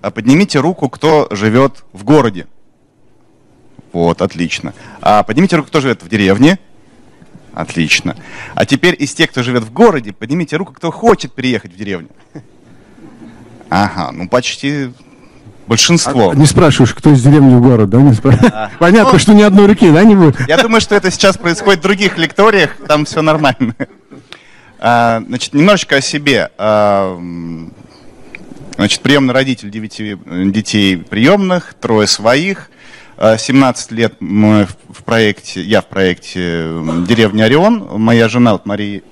а поднимите руку, кто живет в городе. Вот, отлично. А поднимите руку, кто живет в деревне. Отлично. А теперь из тех, кто живет в городе, поднимите руку, кто хочет переехать в деревню. Ага, ну почти большинство. А, не спрашиваешь, кто из деревни в город, да? Не спра... а. Понятно, ну, что ни одной руки, да, не будет? Я думаю, что это сейчас происходит в других лекториях, там все нормально. А, значит, немножечко о себе. А, значит, приемный родитель девяти детей приемных, трое своих. 17 лет мы в проекте, я в проекте «Деревня Орион». Моя жена, вот Мария,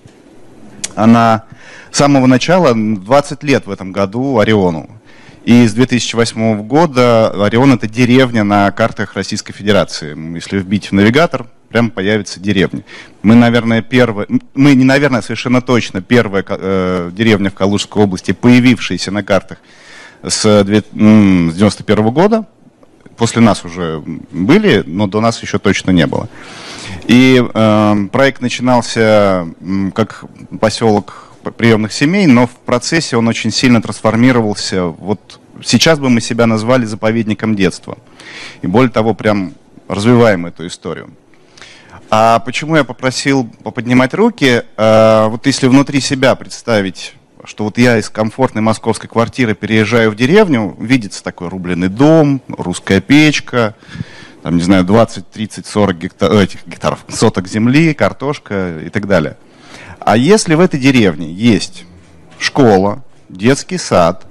она с самого начала, 20 лет в этом году Ориону. И с 2008 года Орион это деревня на картах Российской Федерации. Если вбить в навигатор, прямо появится деревня. Мы, наверное, первая, мы не, наверное, совершенно точно первая э, деревня в Калужской области, появившаяся на картах с, с 91 года после нас уже были, но до нас еще точно не было. И э, проект начинался как поселок приемных семей, но в процессе он очень сильно трансформировался. Вот сейчас бы мы себя назвали заповедником детства. И более того, прям развиваем эту историю. А почему я попросил поподнимать руки? Э, вот если внутри себя представить что вот я из комфортной московской квартиры переезжаю в деревню, видится такой рубленый дом, русская печка, там, не знаю, 20, 30, 40 гектар, этих гектаров, соток земли, картошка и так далее. А если в этой деревне есть школа, детский сад,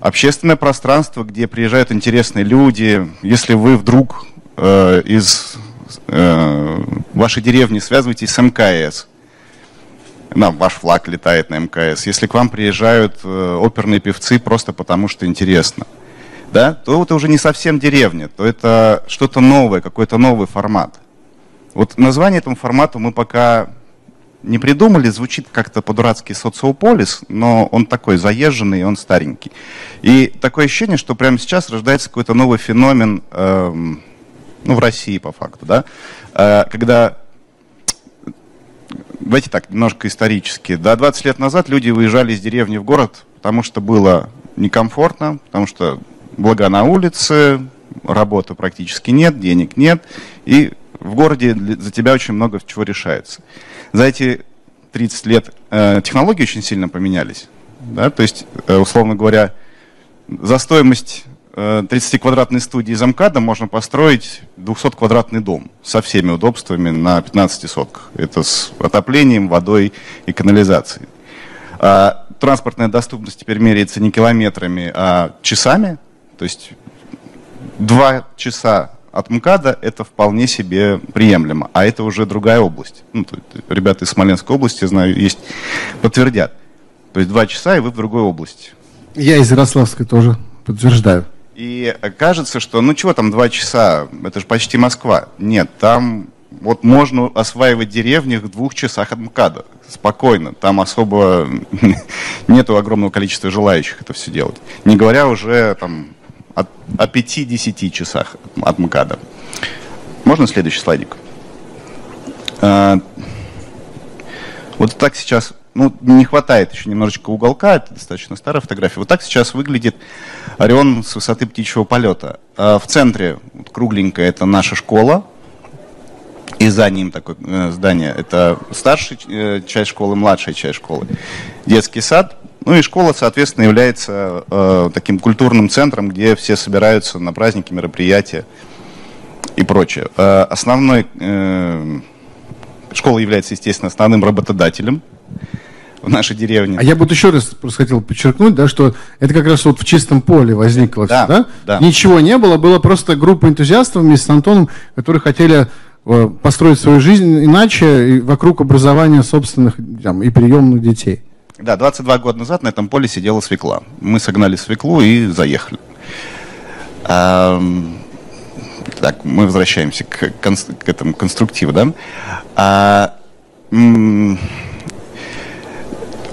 общественное пространство, где приезжают интересные люди, если вы вдруг э, из э, вашей деревни связываетесь с МКС, на ваш флаг летает на МКС, если к вам приезжают э, оперные певцы просто потому, что интересно, да, то это уже не совсем деревня, то это что-то новое, какой-то новый формат. Вот название этому формату мы пока не придумали, звучит как-то по-дурацки социополис, но он такой заезженный, он старенький. И такое ощущение, что прямо сейчас рождается какой-то новый феномен, эм, ну, в России по факту, да, э, когда давайте так, немножко исторически. Да, 20 лет назад люди выезжали из деревни в город, потому что было некомфортно, потому что блага на улице, работы практически нет, денег нет, и в городе за тебя очень много чего решается. За эти 30 лет э, технологии очень сильно поменялись. Да? То есть, э, условно говоря, за стоимость 30-квадратной э, студии из МКАДа можно построить 200-квадратный дом со всеми удобствами на 15 сотках. Это с отоплением, водой и канализацией. А транспортная доступность теперь меряется не километрами, а часами. То есть два часа от МКАДа это вполне себе приемлемо. А это уже другая область. Ну, ребята из Смоленской области, знаю, есть, подтвердят. То есть два часа, и вы в другой области. Я из Ярославской тоже подтверждаю. И кажется, что ну чего там два часа, это же почти Москва. Нет, там вот можно осваивать деревни в двух часах от МКАДа. Спокойно. Там особо нету огромного количества желающих это все делать. Не говоря уже там от, о 5-10 часах от МКАДа. Можно следующий слайдик? А, вот так сейчас ну, не хватает еще немножечко уголка, это достаточно старая фотография. Вот так сейчас выглядит Орион с высоты птичьего полета. А в центре, вот кругленькая, это наша школа, и за ним такое э, здание. Это старшая э, часть школы, младшая часть школы. Детский сад. Ну и школа, соответственно, является э, таким культурным центром, где все собираются на праздники, мероприятия и прочее. Э, основной э, школа является, естественно, основным работодателем в нашей деревне. А я бы еще раз просто хотел подчеркнуть, да, что это как раз вот в чистом поле возникло да, все, да? да? Ничего не было, была просто группа энтузиастов вместе с Антоном, которые хотели э, построить свою жизнь иначе, вокруг образования собственных там, и приемных детей. Да, 22 года назад на этом поле сидела свекла. Мы согнали свеклу и заехали. А, так, мы возвращаемся к, к этому конструктиву, да? А,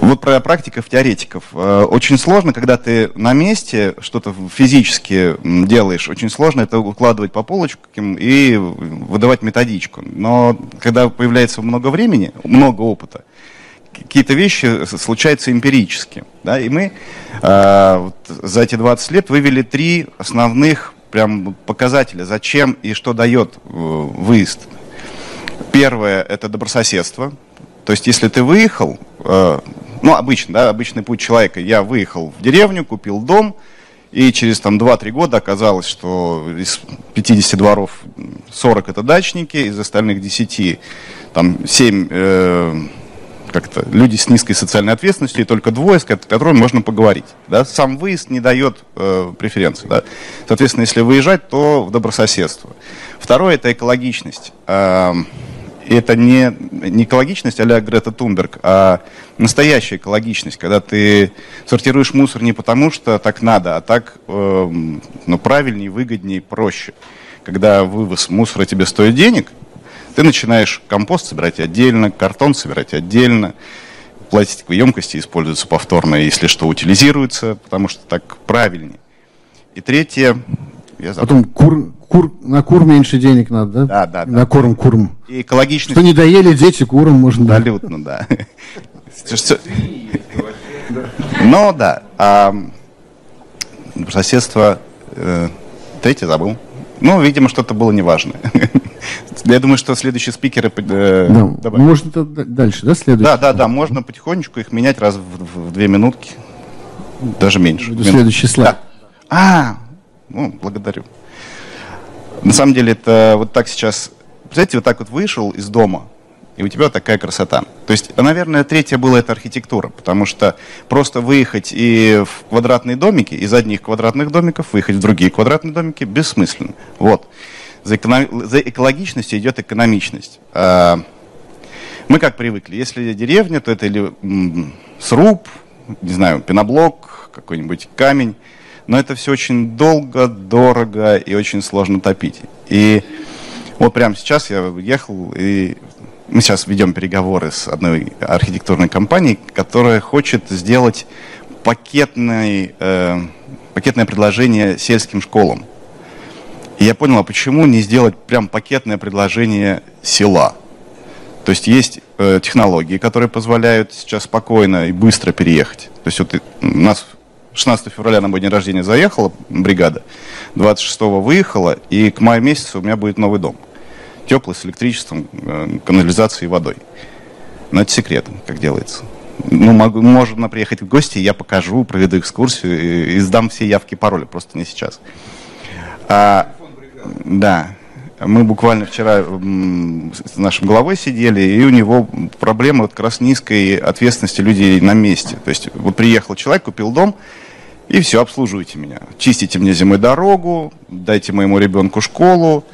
вот про практиков, теоретиков. Э, очень сложно, когда ты на месте что-то физически делаешь, очень сложно это укладывать по полочкам и выдавать методичку. Но когда появляется много времени, много опыта, какие-то вещи случаются эмпирически. Да? И мы э, вот за эти 20 лет вывели три основных прям показателя, зачем и что дает э, выезд. Первое – это добрососедство. То есть, если ты выехал, э, ну, обычно, да, обычный путь человека, я выехал в деревню, купил дом, и через там 2-3 года оказалось, что из 50 дворов 40 это дачники, из остальных 10 там 7 э, как-то люди с низкой социальной ответственностью, и только двое, с которыми можно поговорить. Да? Сам выезд не дает э, преференции. Да? Соответственно, если выезжать, то в добрососедство. Второе – это экологичность. Э, это не, не экологичность а Грета Тунберг, а настоящая экологичность, когда ты сортируешь мусор не потому, что так надо, а так э, ну, правильнее, выгоднее, проще. Когда вывоз мусора тебе стоит денег – ты начинаешь компост собирать отдельно, картон собирать отдельно, пластиковые емкости используются повторно, если что, утилизируются, потому что так правильнее. И третье, я забыл. Потом кур, кур, на кур меньше денег надо, да? Да, да. На да. корм курм. И экологичность. Что не доели дети, курам можно. Абсолютно, да. Ну да. А соседство... Э, третье забыл. Ну, видимо, что-то было неважное. Я думаю, что следующие спикеры... Э, да, давай. Можно дальше, да, следующий? Да, да, да, можно потихонечку их менять раз в, в две минутки, даже меньше. Следующий слайд. Да. А, ну, благодарю. На самом деле, это вот так сейчас... Представляете, вот так вот вышел из дома, и у тебя такая красота. То есть, наверное, третье было это архитектура, потому что просто выехать и в квадратные домики, из одних квадратных домиков выехать в другие квадратные домики бессмысленно. Вот. За, эконом... за экологичностью идет экономичность. А, мы как привыкли, если деревня, то это или сруб, не знаю, пеноблок, какой-нибудь камень, но это все очень долго, дорого и очень сложно топить. И вот прямо сейчас я ехал, и мы сейчас ведем переговоры с одной архитектурной компанией, которая хочет сделать пакетный, э, пакетное предложение сельским школам. И я понял, а почему не сделать прям пакетное предложение села? То есть есть э, технологии, которые позволяют сейчас спокойно и быстро переехать. То есть вот у нас 16 февраля на мой день рождения заехала бригада, 26 выехала, и к маю месяцу у меня будет новый дом. Теплый, с электричеством, э, канализацией и водой. Но это секрет, как делается. Ну, могу, можно приехать в гости, я покажу, проведу экскурсию и, и сдам все явки и пароли, просто не сейчас. А, да. Мы буквально вчера с нашим главой сидели, и у него проблема вот как раз низкой ответственности людей на месте. То есть вот приехал человек, купил дом, и все, обслуживайте меня. Чистите мне зимой дорогу, дайте моему ребенку школу,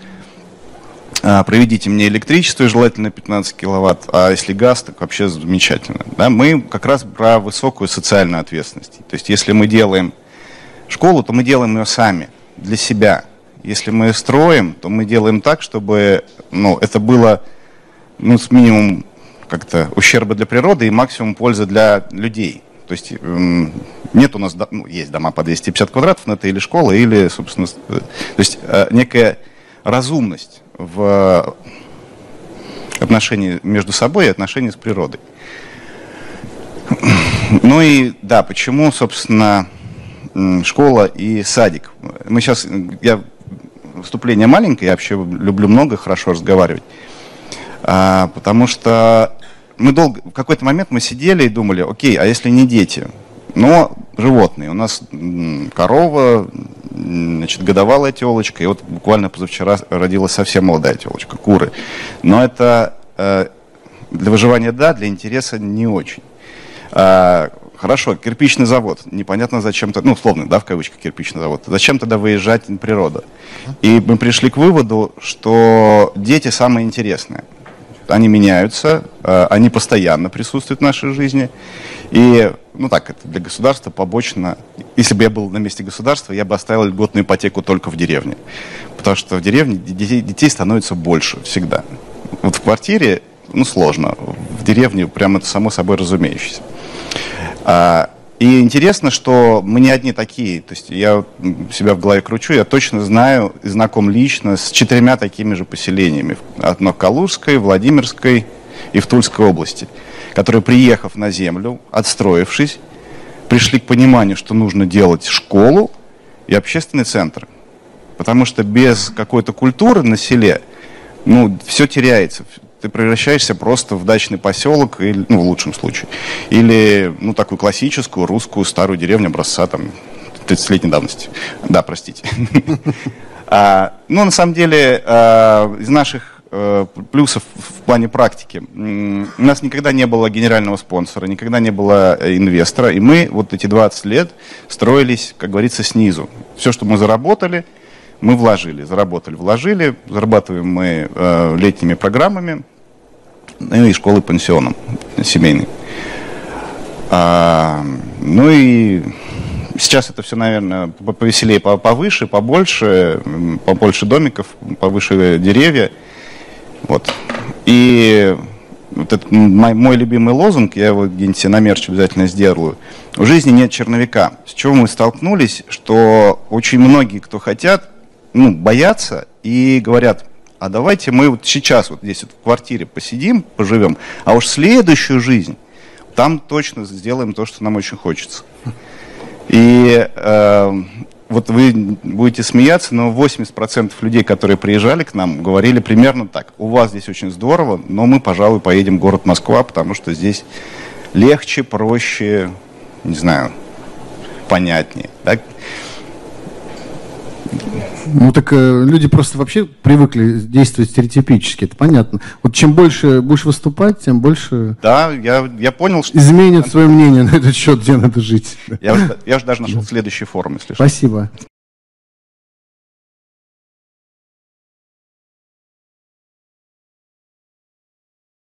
а, проведите мне электричество, желательно 15 киловатт, а если газ, так вообще замечательно. Да? Мы как раз про высокую социальную ответственность. То есть если мы делаем школу, то мы делаем ее сами, для себя – если мы строим, то мы делаем так, чтобы ну, это было ну, с минимум как-то ущерба для природы и максимум пользы для людей. То есть нет у нас, ну, есть дома по 250 квадратов, но это или школа, или, собственно, то есть э, некая разумность в отношении между собой и отношении с природой. Ну и да, почему, собственно, школа и садик? Мы сейчас, я выступление маленькое, я вообще люблю много хорошо разговаривать. А, потому что мы долго, в какой-то момент мы сидели и думали, окей, а если не дети, но животные. У нас корова, значит, годовалая телочка, и вот буквально позавчера родилась совсем молодая телочка, куры. Но это э, для выживания да, для интереса не очень. А, Хорошо, кирпичный завод. Непонятно зачем-то, ну, условно, да, в кавычках кирпичный завод. Зачем тогда выезжать на природу? И мы пришли к выводу, что дети самые интересные. Они меняются, э, они постоянно присутствуют в нашей жизни. И, ну так, это для государства побочно. Если бы я был на месте государства, я бы оставил льготную ипотеку только в деревне. Потому что в деревне детей, детей становится больше всегда. Вот в квартире, ну, сложно. В деревне прямо это само собой разумеющееся. А, и интересно, что мы не одни такие. То есть я себя в голове кручу, я точно знаю и знаком лично с четырьмя такими же поселениями. Одно Калужской, Владимирской, и в Тульской области, которые, приехав на землю, отстроившись, пришли к пониманию, что нужно делать школу и общественный центр. Потому что без какой-то культуры на селе, ну, все теряется. Ты превращаешься просто в дачный поселок, или, ну, в лучшем случае. Или, ну, такую классическую русскую старую деревню образца, там, 30-летней давности. Да, простите. А, ну, на самом деле, а, из наших э, плюсов в плане практики. У нас никогда не было генерального спонсора, никогда не было э, инвестора, и мы вот эти 20 лет строились, как говорится, снизу. Все, что мы заработали, мы вложили, заработали, вложили, зарабатываем мы э, летними программами, ну и школы пансионом семейной. А, ну и Сейчас это все, наверное, повеселее, повыше, побольше, побольше домиков, повыше деревья. Вот. И вот это мой, мой любимый лозунг, я его где-нибудь на мерч обязательно сделаю. В жизни нет черновика. С чего мы столкнулись, что очень многие, кто хотят, ну, боятся и говорят, а давайте мы вот сейчас вот здесь вот в квартире посидим, поживем, а уж следующую жизнь там точно сделаем то, что нам очень хочется. И э, вот вы будете смеяться, но 80% людей, которые приезжали к нам, говорили примерно так. У вас здесь очень здорово, но мы, пожалуй, поедем в город Москва, потому что здесь легче, проще, не знаю, понятнее. Так? Ну так э, люди просто вообще привыкли действовать стереотипически, это понятно. Вот чем больше будешь выступать, тем больше... Да, я, я понял, что... Изменят свое мнение на этот счет, где надо жить. Я, я уже даже нашел следующий форум, если что. Спасибо.